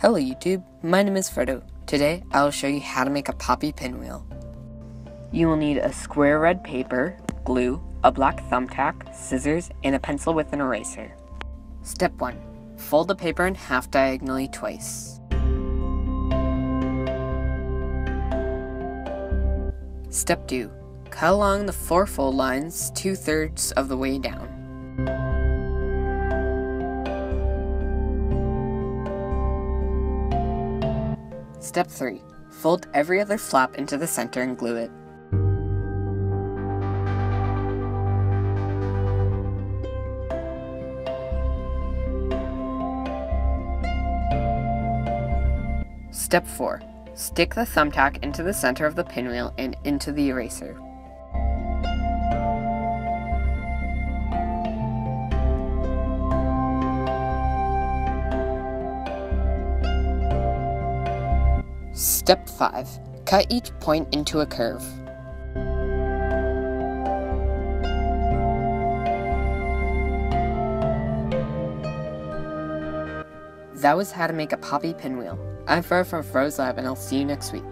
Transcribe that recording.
Hello YouTube, my name is Frodo. Today I will show you how to make a poppy pinwheel. You will need a square red paper, glue, a black thumbtack, scissors, and a pencil with an eraser. Step 1. Fold the paper in half diagonally twice. Step 2. Cut along the four fold lines two thirds of the way down. Step 3. Fold every other flap into the center and glue it. Step 4. Stick the thumbtack into the center of the pinwheel and into the eraser. Step 5. Cut each point into a curve. That was how to make a poppy pinwheel. I'm Fro from Fro's Lab and I'll see you next week.